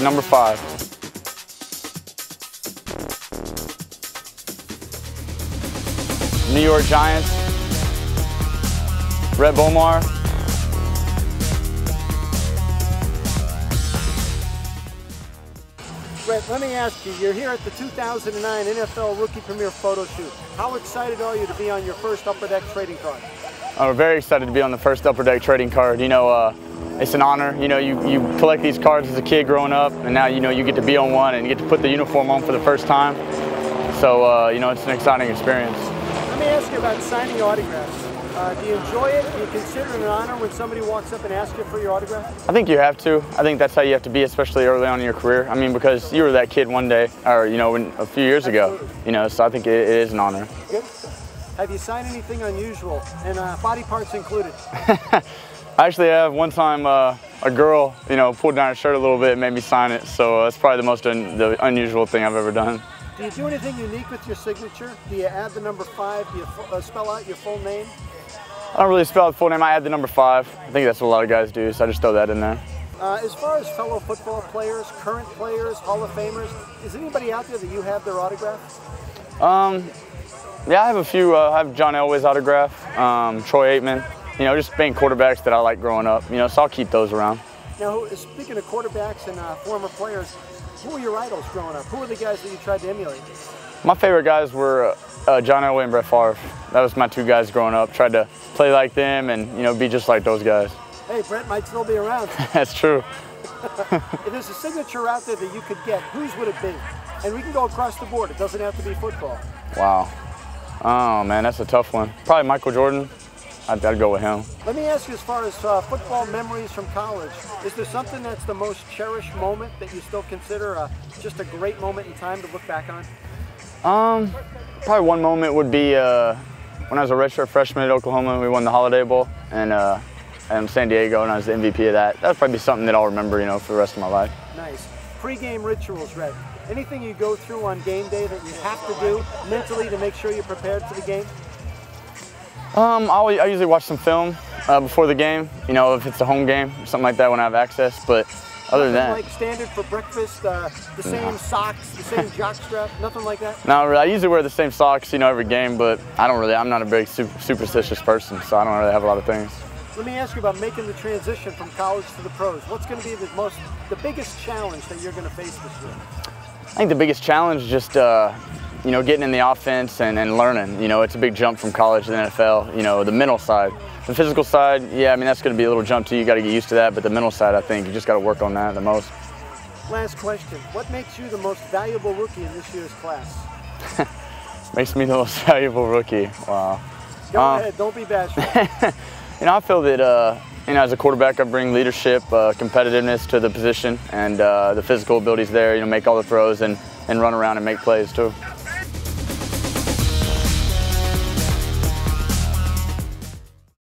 number five. New York Giants, Rhett Bomar, Rhett, let me ask you, you're here at the 2009 NFL Rookie Premiere Photo Shoot. How excited are you to be on your first Upper Deck trading card? I'm very excited to be on the first Upper Deck trading card. You know, uh, it's an honor. You know, you, you collect these cards as a kid growing up, and now, you know, you get to be on one and you get to put the uniform on for the first time. So, uh, you know, it's an exciting experience. Let me ask you about signing autographs. Uh, do you enjoy it? Do you consider it an honor when somebody walks up and asks you for your autograph? I think you have to. I think that's how you have to be, especially early on in your career. I mean, because you were that kid one day, or you know, when, a few years ago. You know, so I think it, it is an honor. Good. Have you signed anything unusual, and uh, body parts included? I actually have one time uh, a girl, you know, pulled down her shirt a little bit and made me sign it. So uh, that's probably the most un the unusual thing I've ever done. Do you do anything unique with your signature? Do you add the number five? Do you uh, spell out your full name? I don't really spell the full name. I add the number five. I think that's what a lot of guys do, so I just throw that in there. Uh, as far as fellow football players, current players, Hall of Famers, is anybody out there that you have their autograph? Um, yeah, I have a few. Uh, I have John Elway's autograph, um, Troy Aikman. You know, just being quarterbacks that I like growing up. You know, so I'll keep those around. Now, speaking of quarterbacks and uh, former players, who were your idols growing up? Who were the guys that you tried to emulate? My favorite guys were uh, John Elway and Brett Favre. That was my two guys growing up. Tried to play like them and you know be just like those guys. Hey, Brett might still be around. That's true. if there's a signature out there that you could get, whose would it be? And we can go across the board. It doesn't have to be football. Wow. Oh man, that's a tough one. Probably Michael Jordan. I'd, I'd go with him. Let me ask you, as far as uh, football memories from college, is there something that's the most cherished moment that you still consider uh, just a great moment in time to look back on? Um, probably one moment would be uh, when I was a redshirt freshman at Oklahoma. We won the Holiday Bowl and uh, and San Diego, and I was the MVP of that. That would probably be something that I'll remember, you know, for the rest of my life. Nice. Pre-game rituals, Rhett. Anything you go through on game day that you have to do mentally to make sure you're prepared for the game? Um, I, I usually watch some film uh, before the game. You know, if it's a home game, or something like that when I have access. But other than that, like standard for breakfast, uh, the same no. socks, the same jockstrap, nothing like that. No, really. I usually wear the same socks, you know, every game. But I don't really. I'm not a very super, superstitious person, so I don't really have a lot of things. Let me ask you about making the transition from college to the pros. What's going to be the most, the biggest challenge that you're going to face this year? I think the biggest challenge is just, uh, you know, getting in the offense and, and learning. You know, it's a big jump from college to the NFL. You know, the mental side. The physical side, yeah, I mean, that's going to be a little jump too. You got to get used to that. But the mental side, I think, you just got to work on that the most. Last question. What makes you the most valuable rookie in this year's class? makes me the most valuable rookie. Wow. Go um, ahead. Don't be bashful. you know, I feel that, uh, you know, as a quarterback, I bring leadership, uh, competitiveness to the position, and uh, the physical abilities there, you know, make all the throws and, and run around and make plays too.